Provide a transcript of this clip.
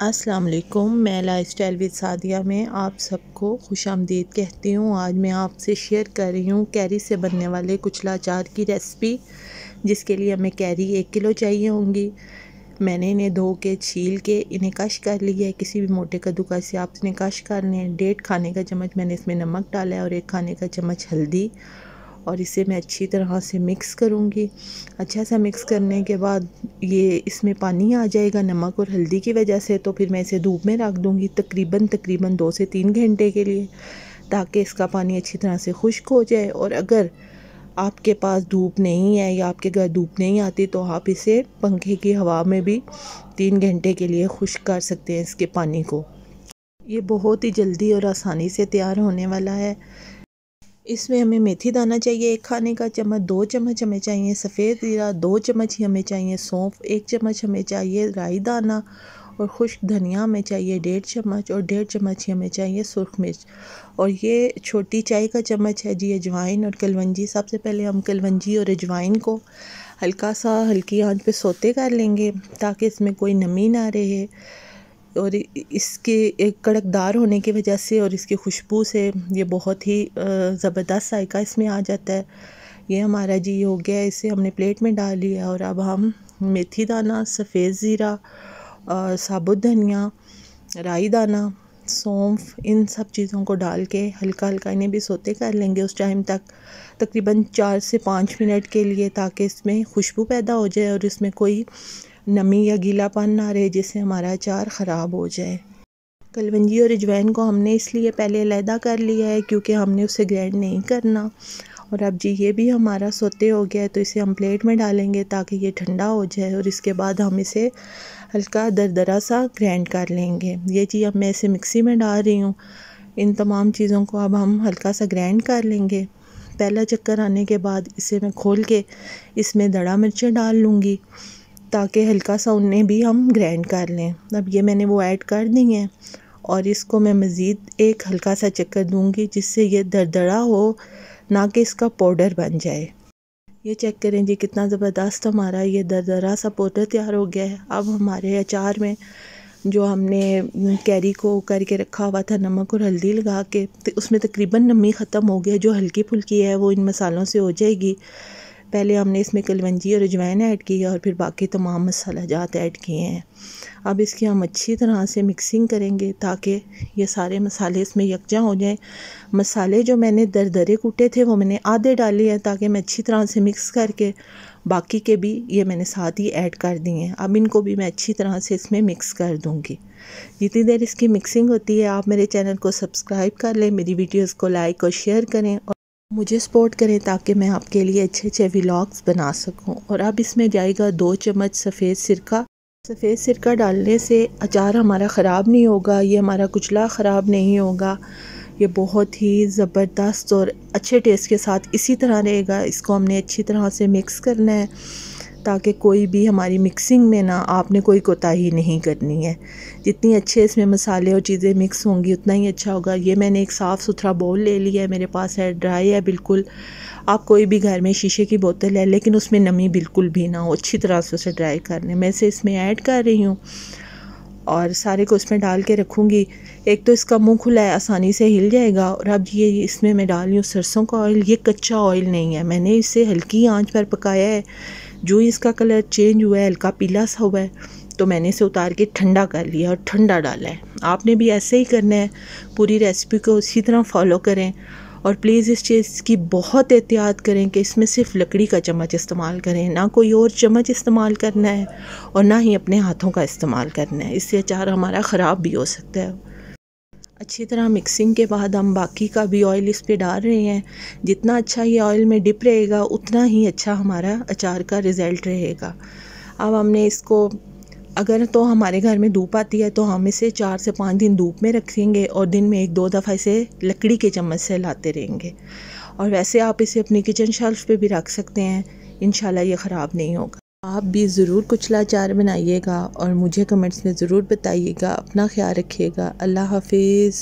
अस्सलाम वालेकुम मैं लाइफ स्टाइल विद सादिया में आप सबको खुश आमदीद कहती हूँ। आज मैं आपसे शेयर कर रही हूँ कैरी से बनने वाले कुचला अचार की रेसिपी, जिसके लिए हमें कैरी एक किलो चाहिए होंगी। मैंने इन्हें धो के, छील के इन्हें कश कर लिया है। किसी भी मोटे कद्दूकस से आप इन्हें कश कर लें। डेढ़ खाने का चम्मच मैंने इसमें नमक डाला है और एक खाने का चम्मच हल्दी और इसे मैं अच्छी तरह से मिक्स करूँगी। अच्छा सा मिक्स करने के बाद ये इसमें पानी आ जाएगा नमक और हल्दी की वजह से तो फिर मैं इसे धूप में रख दूँगी तकरीबन तकरीबन दो से तीन घंटे के लिए, ताकि इसका पानी अच्छी तरह से खुश्क हो जाए। और अगर आपके पास धूप नहीं है या आपके घर धूप नहीं आती तो आप इसे पंखे की हवा में भी तीन घंटे के लिए खुश्क कर सकते हैं इसके पानी को। ये बहुत ही जल्दी और आसानी से तैयार होने वाला है। इसमें हमें मेथी दाना चाहिए एक खाने का, चम्मच दो चम्मच हमें चाहिए सफ़ेद ज़ीरा, दो चम्मच ही हमें चाहिए सौंफ, एक चम्मच हमें चाहिए राई दाना और खुश्क धनिया हमें चाहिए डेढ़ चम्मच और डेढ़ चम्मच ही हमें चाहिए सुरख मिर्च। और ये छोटी चाय का चम्मच है जी, अजवाइन और कलवंजी। सबसे पहले हम कलवंजी और अजवाइन को हल्का सा हल्की आँच पे सोते कर लेंगे ताकि इसमें कोई नमी ना रहे। और इसके एक कड़कदार होने की वजह से और इसकी खुशबू से ये बहुत ही ज़बरदस्त जायका इसमें आ जाता है। ये हमारा जी हो गया, इसे हमने प्लेट में डाल लिया और अब हम मेथी दाना, सफ़ेद ज़ीरा साबुत धनिया, राई दाना, सौंफ, इन सब चीज़ों को डाल के हल्का हल्का इन्हें भी सोते कर लेंगे उस टाइम तक, तकरीबन चार से पाँच मिनट के लिए ताकि इसमें खुशबू पैदा हो जाए और इसमें कोई नमी या गीलापन ना रहे जिससे हमारा अचार ख़राब हो जाए। कलवंजी और अजवैन को हमने इसलिए पहले अलहदा कर लिया है क्योंकि हमने उसे ग्रैंड नहीं करना। और अब जी, ये भी हमारा सोते हो गया है तो इसे हम प्लेट में डालेंगे ताकि ये ठंडा हो जाए और इसके बाद हम इसे हल्का दरदरा सा ग्रैंड कर लेंगे। ये जी, अब मैं इसे मिक्सी में डाल रही हूँ। इन तमाम चीज़ों को अब हम हल्का सा ग्रैंड कर लेंगे। पहला चक्कर आने के बाद इसे मैं खोल के इसमें दड़ा मिर्चें डाल लूँगी। ताकि हल्का सा उन्हें भी हम ग्राइंड कर लें। अब ये मैंने वो ऐड कर दी हैं और इसको मैं मज़ीद एक हल्का सा चक्कर दूँगी जिससे ये दरदरा हो, ना कि इसका पाउडर बन जाए। ये चेक करें जी, कितना ज़बरदस्त हमारा ये दरदरा सा पाउडर तैयार हो गया है। अब हमारे अचार में जो हमने कैरी को करके रखा हुआ था, नमक और हल्दी लगा के तो उसमें तकरीबन नमी ख़त्म हो गया। जो हल्की फुल्की है, वो इन मसालों से हो जाएगी। पहले हमने इसमें कलवंजी और अजवाइन ऐड की है और फिर बाकी तमाम मसाला जात ऐड किए हैं। अब इसकी हम अच्छी तरह से मिक्सिंग करेंगे ताकि ये सारे मसाले इसमें यकजा हो जाएँ। मसाले जो मैंने दरदरे कूटे थे, वो मैंने आधे डाले हैं ताकि मैं अच्छी तरह से मिक्स करके बाकी के भी ये मैंने साथ ही ऐड कर दिए हैं। अब इनको भी मैं अच्छी तरह से इसमें मिक्स कर दूँगी। जितनी देर इसकी मिक्सिंग होती है, आप मेरे चैनल को सब्सक्राइब कर लें, मेरी वीडियोज़ को लाइक और शेयर करें और मुझे सपोर्ट करें ताकि मैं आपके लिए अच्छे अच्छे व्लॉग्स बना सकूँ। और अब इसमें जाएगा दो चम्मच सफ़ेद सिरका। सफ़ेद सिरका डालने से अचार हमारा ख़राब नहीं होगा, ये हमारा कुचला ख़राब नहीं होगा। ये बहुत ही ज़बरदस्त और अच्छे टेस्ट के साथ इसी तरह रहेगा। इसको हमने अच्छी तरह से मिक्स करना है। ताकि कोई भी हमारी मिक्सिंग में ना, आपने कोई कोताही नहीं करनी है। जितनी अच्छे इसमें मसाले और चीज़ें मिक्स होंगी, उतना ही अच्छा होगा। ये मैंने एक साफ़ सुथरा बोल ले लिया है, मेरे पास है ड्राई है बिल्कुल। आप कोई भी घर में शीशे की बोतल है, लेकिन उसमें नमी बिल्कुल भी ना हो, अच्छी तरह से उसे ड्राई करने। मैं इसे इसमें ऐड कर रही हूँ। और सारे को इसमें डाल के रखूँगी। एक तो इसका मुँह खुला है, आसानी से हिल जाएगा। और अब ये इसमें मैं डाल रही हूँ सरसों का ऑयल ये कच्चा ऑयल नहीं है। मैंने इसे हल्की आँच पर पकाया है। जो इसका कलर चेंज हुआ है, हल्का पीला सा हुआ है तो मैंने इसे उतार के ठंडा कर लिया और ठंडा डाला है। आपने भी ऐसे ही करना है। पूरी रेसिपी को उसी तरह फॉलो करें। और प्लीज़ इस चीज़ की बहुत एहतियात करें कि इसमें सिर्फ़ लकड़ी का चम्मच इस्तेमाल करें, ना कोई और चम्मच इस्तेमाल करना है और ना ही अपने हाथों का इस्तेमाल करना है। इससे अचार हमारा ख़राब भी हो सकता है। अच्छी तरह मिक्सिंग के बाद हम बाकी का भी ऑयल इस पर डाल रहे हैं। जितना अच्छा ये ऑयल में डिप रहेगा, उतना ही अच्छा हमारा अचार का रिज़ल्ट रहेगा। अब हमने इसको अगर तो हमारे घर में धूप आती है तो हम इसे चार से पाँच दिन धूप में रखेंगे और दिन में एक दो दफ़ा इसे लकड़ी के चम्मच से लाते रहेंगे। और वैसे आप इसे अपनी किचन शेल्फ पे भी रख सकते हैं। इन ये ख़राब नहीं होगा। आप भी ज़रूर कुचला लाचार बनाइएगा और मुझे कमेंट्स में ज़रूर बताइएगा। अपना ख्याल रखिएगा। अल्लाह हाफिज़।